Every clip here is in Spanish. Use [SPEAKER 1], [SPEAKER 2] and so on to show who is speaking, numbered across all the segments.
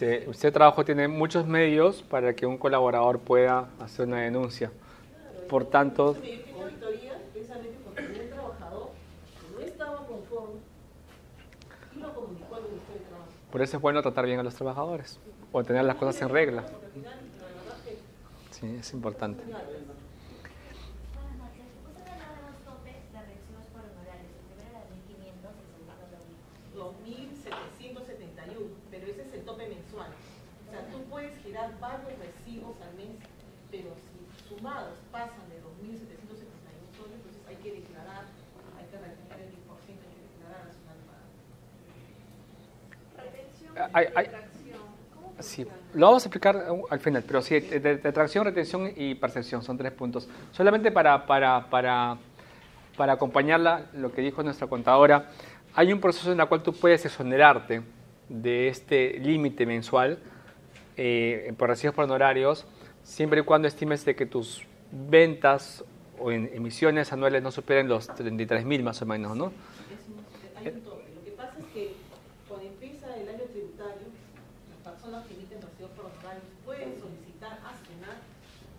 [SPEAKER 1] este, usted trabajo tiene muchos medios para que un colaborador pueda hacer una denuncia. Por tanto, por eso es bueno tratar bien a los trabajadores o tener las cosas en regla. Sí, es importante.
[SPEAKER 2] varios recibos al mes, pero si sumados pasan de 2.771 soles, entonces hay que declarar, hay que retener el 10%, hay que declarar a su
[SPEAKER 3] Retención
[SPEAKER 1] Hay- hay-
[SPEAKER 3] retracción. ¿Cómo
[SPEAKER 1] Sí, lo vamos a explicar uh, al final, pero sí, de, de retracción, retención y percepción son tres puntos. Solamente para, para, para, para acompañarla, lo que dijo nuestra contadora, hay un proceso en el cual tú puedes exonerarte de este límite mensual eh, por recibos por honorarios, siempre y cuando estimes de que tus ventas o en emisiones anuales no superen los 33 mil más o menos, ¿no?
[SPEAKER 2] Es un- hay un tope. Lo que pasa es que cuando empieza el año tributario, las personas que emiten recibos por honorarios pueden solicitar a Senar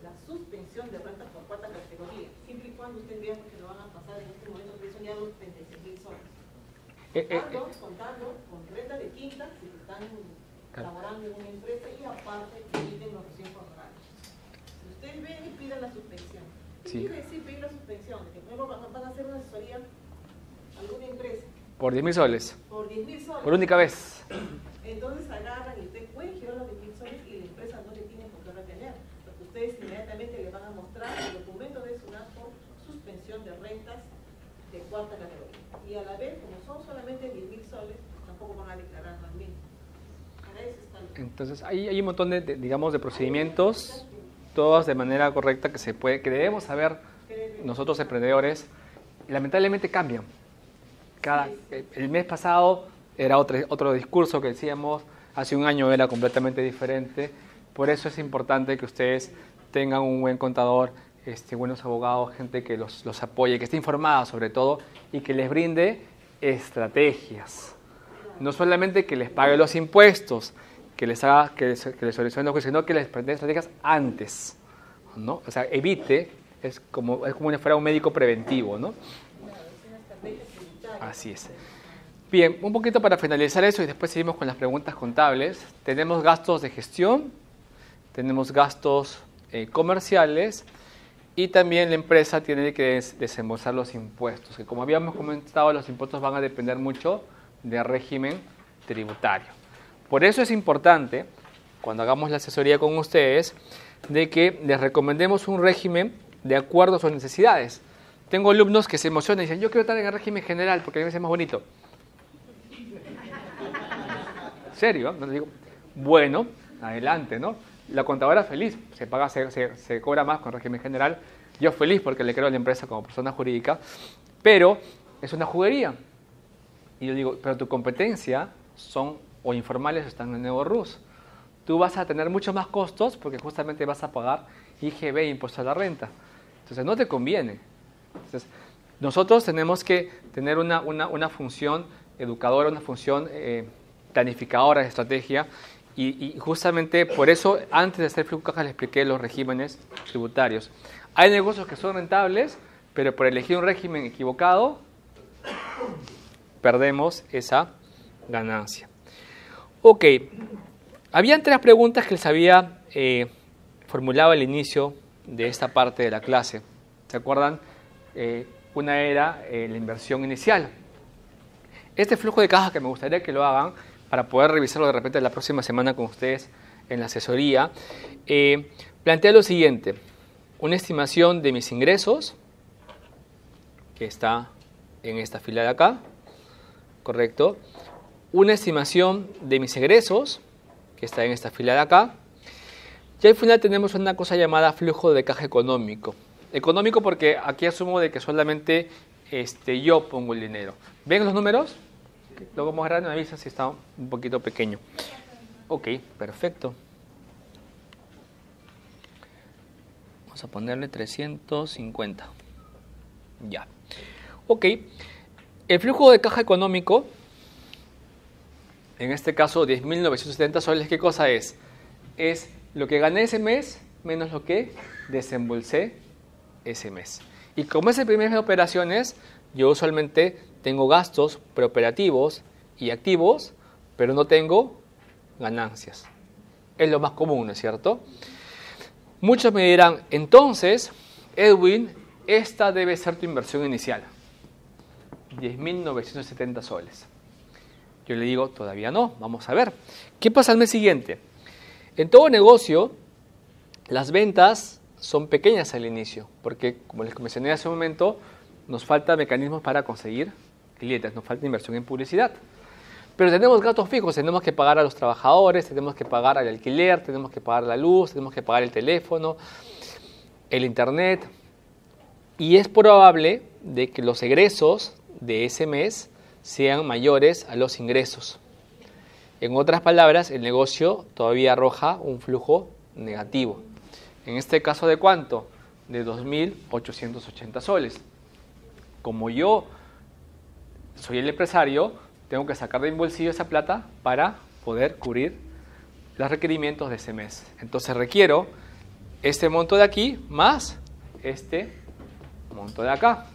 [SPEAKER 2] la suspensión de rentas por cuarta categoría, siempre y cuando usted vea que lo van a pasar en este momento, que son ya los 36 mil soles.
[SPEAKER 1] Eh, eh,
[SPEAKER 2] Contando, contando con renta de quinta, si están laborando en una empresa y aparte emiten los por honorarios. Si ustedes ven y piden la suspensión, ¿qué
[SPEAKER 1] Sí.
[SPEAKER 2] quiere decir pedir la suspensión? Que van van a hacer una asesoría a alguna empresa
[SPEAKER 1] por 10 mil soles,
[SPEAKER 2] por 10 mil soles.
[SPEAKER 1] por única vez.
[SPEAKER 2] Entonces agarran y ustedes pueden girar los 10 mil soles y la empresa no le tiene por qué retener. Porque ustedes inmediatamente le van a mostrar el documento de SUNAT por suspensión de rentas de cuarta categoría. Y a la vez, como son solamente 10 mil soles, tampoco van a declarar. Para eso el-
[SPEAKER 1] Entonces, hay, hay un montón de, de, digamos, de procedimientos, todos de manera correcta que se puede, que debemos saber nosotros emprendedores. Lamentablemente cambian. Cada, el mes pasado era otro, otro discurso que decíamos, hace un año era completamente diferente. Por eso es importante que ustedes tengan un buen contador, este, buenos abogados, gente que los, los apoye, que esté informada sobre todo y que les brinde estrategias no solamente que les pague los impuestos, que les haga, que les, que les solucione los juicios, sino que les prende estrategias antes, ¿no? O sea, evite, es como, es como si fuera un médico preventivo, ¿no? Así es. Bien, un poquito para finalizar eso y después seguimos con las preguntas contables. Tenemos gastos de gestión, tenemos gastos eh, comerciales y también la empresa tiene que des- desembolsar los impuestos, que como habíamos comentado, los impuestos van a depender mucho del régimen tributario. Por eso es importante, cuando hagamos la asesoría con ustedes, de que les recomendemos un régimen de acuerdo a sus necesidades. Tengo alumnos que se emocionan y dicen, yo quiero estar en el régimen general porque a mí me más bonito. ¿Serio? No le digo, bueno, adelante, ¿no? La contadora feliz, se paga, se, se- se cobra más con régimen general. Yo feliz porque le creo a la empresa como persona jurídica, pero es una juguería. Y yo digo, pero tu competencia son o informales o están en Nuevo Rus. Tú vas a tener muchos más costos porque justamente vas a pagar IGB, impuesto a la renta. Entonces no te conviene. Entonces, nosotros tenemos que tener una, una, una función educadora, una función eh, planificadora de estrategia y, y justamente por eso antes de hacer Flujo Caja le expliqué los regímenes tributarios. Hay negocios que son rentables, pero por elegir un régimen equivocado perdemos esa ganancia. Ok, habían tres preguntas que les había eh, formulado al inicio de esta parte de la clase. ¿Se acuerdan? Eh, una era eh, la inversión inicial. Este flujo de caja que me gustaría que lo hagan para poder revisarlo de repente la próxima semana con ustedes en la asesoría, eh, plantea lo siguiente, una estimación de mis ingresos, que está en esta fila de acá, ¿correcto? Una estimación de mis egresos, que está en esta fila de acá. Y al final tenemos una cosa llamada flujo de caja económico. Económico porque aquí asumo de que solamente este, yo pongo el dinero. ¿Ven los números? Luego más grande me avisan si está un poquito pequeño. Ok, perfecto. Vamos a ponerle 350. Ya. Ok. El flujo de caja económico en este caso 10.970 soles, ¿qué cosa es? Es lo que gané ese mes menos lo que desembolsé ese mes. Y como es el primer mes de operaciones, yo usualmente tengo gastos preoperativos y activos, pero no tengo ganancias. Es lo más común, ¿no es cierto? Muchos me dirán, entonces, Edwin, esta debe ser tu inversión inicial. 10.970 soles. Yo le digo, todavía no, vamos a ver. ¿Qué pasa al mes siguiente? En todo negocio, las ventas son pequeñas al inicio, porque como les mencioné hace un momento, nos falta mecanismos para conseguir clientes, nos falta inversión en publicidad. Pero tenemos gastos fijos, tenemos que pagar a los trabajadores, tenemos que pagar al alquiler, tenemos que pagar la luz, tenemos que pagar el teléfono, el internet. Y es probable de que los egresos de ese mes sean mayores a los ingresos. En otras palabras, el negocio todavía arroja un flujo negativo. En este caso, ¿de cuánto? De 2.880 soles. Como yo soy el empresario, tengo que sacar de mi bolsillo esa plata para poder cubrir los requerimientos de ese mes. Entonces requiero este monto de aquí más este monto de acá.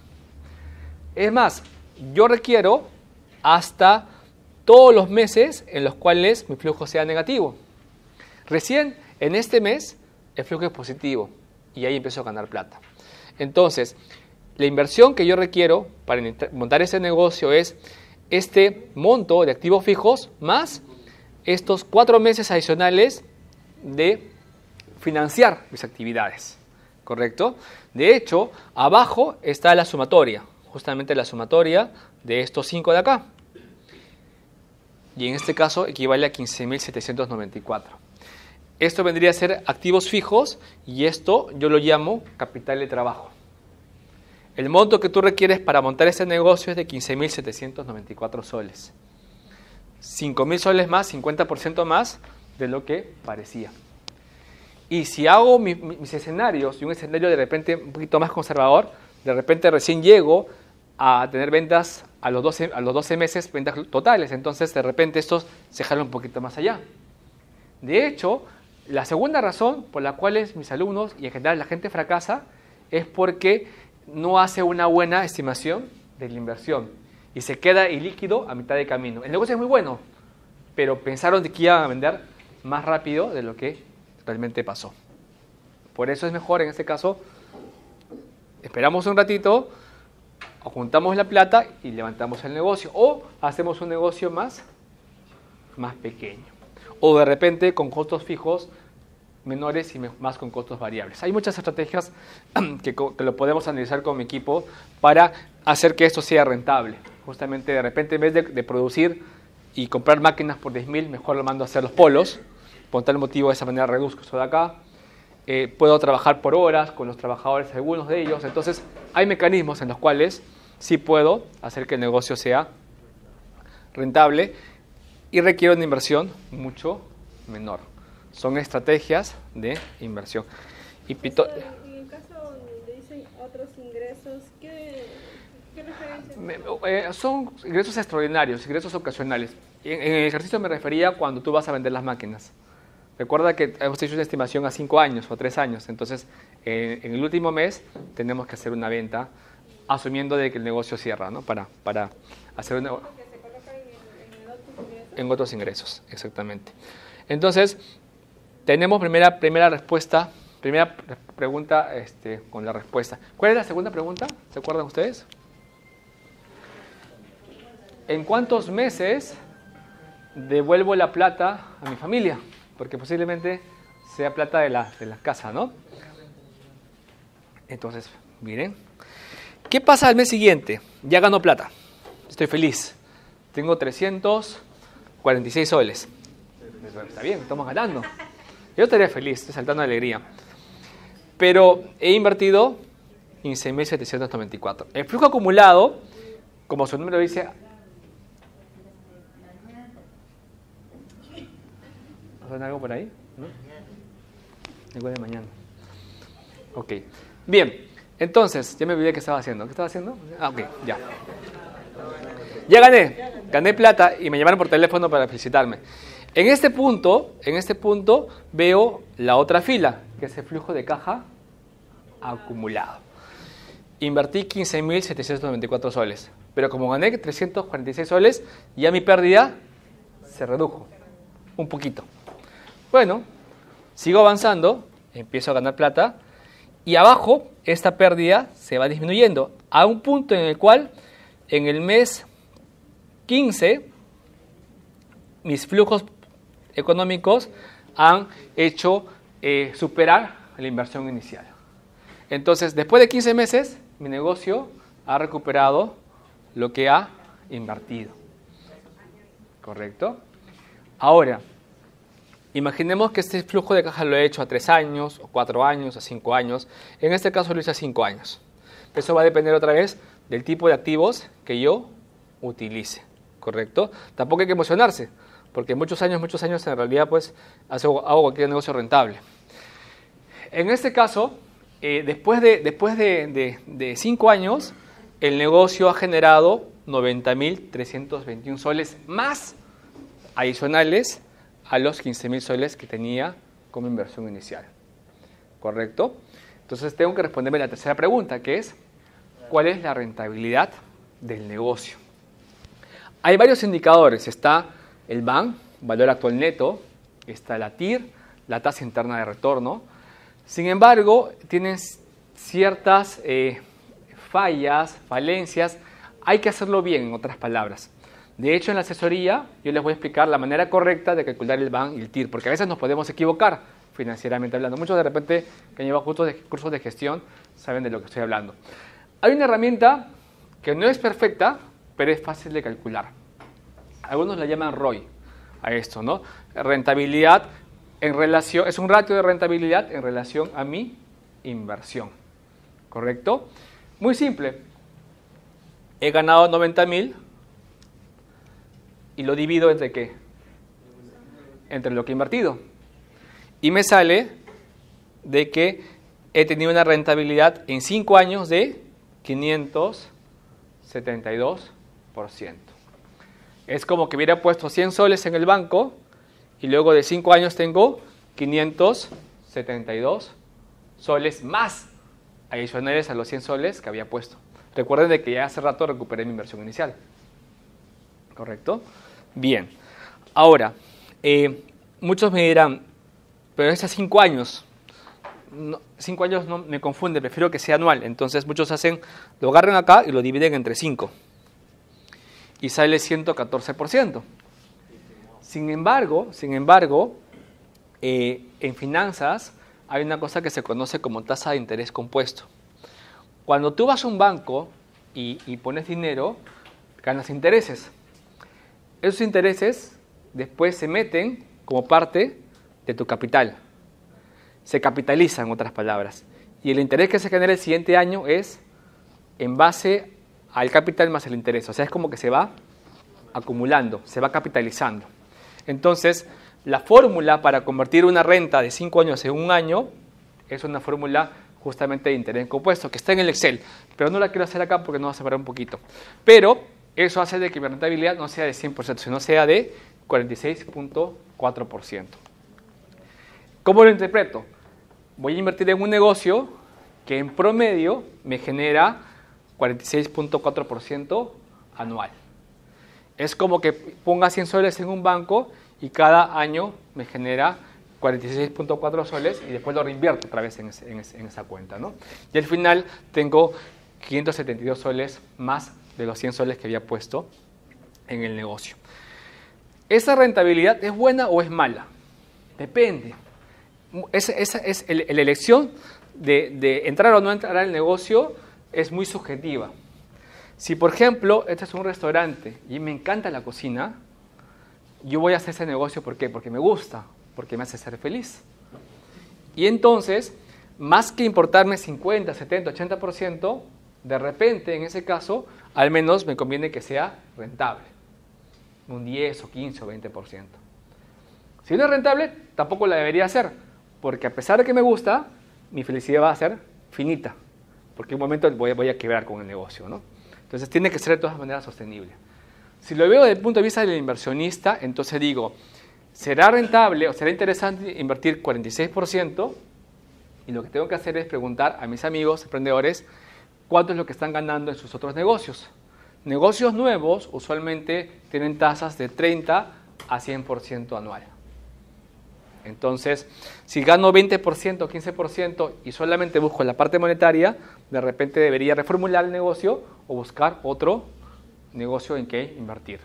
[SPEAKER 1] Es más, yo requiero hasta todos los meses en los cuales mi flujo sea negativo. Recién en este mes el flujo es positivo y ahí empiezo a ganar plata. Entonces, la inversión que yo requiero para montar ese negocio es este monto de activos fijos más estos cuatro meses adicionales de financiar mis actividades. ¿Correcto? De hecho, abajo está la sumatoria, justamente la sumatoria de estos cinco de acá y en este caso equivale a 15.794. Esto vendría a ser activos fijos y esto yo lo llamo capital de trabajo. El monto que tú requieres para montar este negocio es de 15.794 soles. 5.000 soles más, 50% más de lo que parecía. Y si hago mis escenarios y un escenario de repente un poquito más conservador, de repente recién llego a tener ventas a los 12, a los 12 meses, ventas totales. Entonces, de repente, estos se jalan un poquito más allá. De hecho, la segunda razón por la cual mis alumnos y en general la gente fracasa es porque no hace una buena estimación de la inversión y se queda ilíquido a mitad de camino. El negocio es muy bueno, pero pensaron que iban a vender más rápido de lo que realmente pasó. Por eso es mejor en este caso, esperamos un ratito, o juntamos la plata y levantamos el negocio, o hacemos un negocio más, más pequeño, o de repente con costos fijos menores y más con costos variables. Hay muchas estrategias que, lo podemos analizar con mi equipo para hacer que esto sea rentable. Justamente de repente en vez de, producir y comprar máquinas por 10.000, mejor lo mando a hacer los polos. Por tal motivo, de esa manera reduzco esto de acá. Eh, puedo trabajar por horas con los trabajadores, algunos de ellos. Entonces, hay mecanismos en los cuales sí puedo hacer que el negocio sea rentable y requiere una inversión mucho menor. Son estrategias de inversión.
[SPEAKER 3] Y Pito, en el caso donde dicen otros ingresos, ¿qué, qué
[SPEAKER 1] eh, son ingresos extraordinarios, ingresos ocasionales. En, en, el ejercicio me refería cuando tú vas a vender las máquinas. Recuerda que hemos hecho una estimación a cinco años o tres años, entonces eh, en el último mes tenemos que hacer una venta asumiendo de que el negocio cierra, ¿no? Para, para hacer un en otros ingresos, exactamente. Entonces, tenemos primera, primera respuesta, primera pregunta este, con la respuesta. ¿Cuál es la segunda pregunta? ¿Se acuerdan ustedes? ¿En cuántos meses devuelvo la plata a mi familia? Porque posiblemente sea plata de la, de la casa, ¿no? Entonces, miren, ¿Qué pasa al mes siguiente? Ya gano plata. Estoy feliz. Tengo 346 soles. Está bien, estamos ganando. Yo estaría feliz, saltando de alegría. Pero he invertido 15.794. El flujo acumulado, como su número dice... ¿Hacen algo por ahí? ¿No? Algo de mañana. Ok. Bien. Entonces, ya me olvidé qué estaba haciendo. ¿Qué estaba haciendo? Ah, ok, ya. Ya gané, gané plata y me llamaron por teléfono para felicitarme. En este punto, en este punto veo la otra fila, que es el flujo de caja acumulado. Invertí 15.794 soles, pero como gané 346 soles, ya mi pérdida se redujo un poquito. Bueno, sigo avanzando, empiezo a ganar plata y abajo esta pérdida se va disminuyendo a un punto en el cual en el mes 15 mis flujos económicos han hecho eh, superar la inversión inicial. Entonces, después de 15 meses, mi negocio ha recuperado lo que ha invertido. ¿Correcto? Ahora, imaginemos que este flujo de caja lo he hecho a 3 años, o 4 años, a 5 años. En este caso lo hice a 5 años. Eso va a depender otra vez del tipo de activos que yo utilice. ¿Correcto? Tampoco hay que emocionarse porque muchos años, muchos años en realidad pues hago cualquier negocio rentable. En este caso, eh, después, de, después de, cinco años, el negocio ha generado 90.321 soles más adicionales a los 15.000 soles que tenía como inversión inicial. ¿Correcto? Entonces tengo que responderme la tercera pregunta, que es, ¿cuál es la rentabilidad del negocio? Hay varios indicadores. Está el BAN, valor actual neto, está la TIR, la tasa interna de retorno. Sin embargo, tienen ciertas eh, fallas, falencias. Hay que hacerlo bien, en otras palabras. De hecho, en la asesoría yo les voy a explicar la manera correcta de calcular el BAN y el TIR, porque a veces nos podemos equivocar financieramente hablando. Muchos de repente que han llevado cursos de, cursos de gestión saben de lo que estoy hablando. Hay una herramienta que no es perfecta, pero es fácil de calcular. Algunos la llaman ROI a esto, ¿no? Rentabilidad en relación, es un ratio de rentabilidad en relación a mi inversión. ¿Correcto? Muy simple. He ganado 90 mil y lo divido entre qué? Entre lo que he invertido. Y me sale de que he tenido una rentabilidad en 5 años de 572%. Es como que hubiera puesto 100 soles en el banco y luego de 5 años tengo 572 soles más adicionales a los 100 soles que había puesto. Recuerden de que ya hace rato recuperé mi inversión inicial. ¿Correcto? Bien. Ahora, eh, muchos me dirán, pero es a 5 años. 5 años no me confunde, prefiero que sea anual. Entonces muchos hacen, lo agarran acá y lo dividen entre 5 y sale 114%. Sin embargo, sin embargo eh, en finanzas hay una cosa que se conoce como tasa de interés compuesto. Cuando tú vas a un banco y, pones dinero, ganas intereses. Esos intereses después se meten como parte de tu capital. Se capitalizan, en otras palabras. Y el interés que se genera el siguiente año es en base al capital más el interés. O sea, es como que se va acumulando, se va capitalizando. Entonces, la fórmula para convertir una renta de 5 años en un año es una fórmula justamente de interés compuesto, que está en el Excel, pero no la quiero hacer acá porque nos va a separar un poquito. Pero eso hace de que mi rentabilidad no sea de 100%, sino sea de 46.4%. ¿Cómo lo interpreto? Voy a invertir en un negocio que en promedio me genera 46.4% anual. Es como que ponga 100 soles en un banco y cada año me genera 46.4 soles y después lo reinvierto otra vez en, esa cuenta. ¿no? Y al final tengo 572 soles más de los 100 soles que había puesto en el negocio. ¿Esa rentabilidad es buena o es mala? Depende. Esa, es la elección de, de entrar o no entrar al negocio es muy subjetiva. Si, por ejemplo, este es un restaurante y me encanta la cocina, yo voy a hacer ese negocio ¿por? Porque me gusta, porque me hace ser feliz. Y entonces, más que importarme 50, 70, 80%, de repente, en ese caso, al menos me conviene que sea rentable. Un 10 o 15 o 20%. Si no es rentable, tampoco la debería hacer, porque a pesar de que me gusta, mi felicidad va a ser finita, porque en un momento voy, voy a quebrar con el negocio, ¿no? Entonces tiene que ser de todas maneras sostenible. Si lo veo desde el punto de vista del inversionista, entonces digo, ¿será rentable o será interesante invertir 46%? Y lo que tengo que hacer es preguntar a mis amigos emprendedores cuánto es lo que están ganando en sus otros negocios. Negocios nuevos usualmente tienen tasas de 30 a 100% anual. Entonces, si gano 20% o 15% y solamente busco la parte monetaria, de repente debería reformular el negocio o buscar otro negocio en que invertir.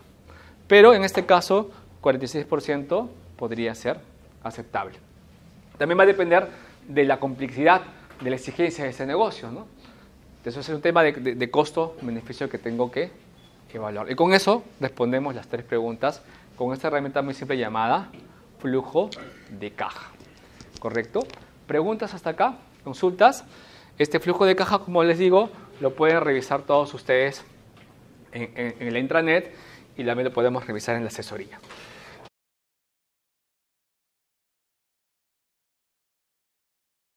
[SPEAKER 1] Pero en este caso, 46% podría ser aceptable. También va a depender de la complejidad, de la exigencia de ese negocio. ¿no? Eso es un tema de, costo-beneficio que tengo que evaluar. Y con eso respondemos las tres preguntas con esta herramienta muy simple llamada flujo de caja. ¿Correcto? ¿Preguntas hasta acá? ¿Consultas? Este flujo de caja, como les digo, lo pueden revisar todos ustedes en, la intranet y también lo podemos revisar en la asesoría.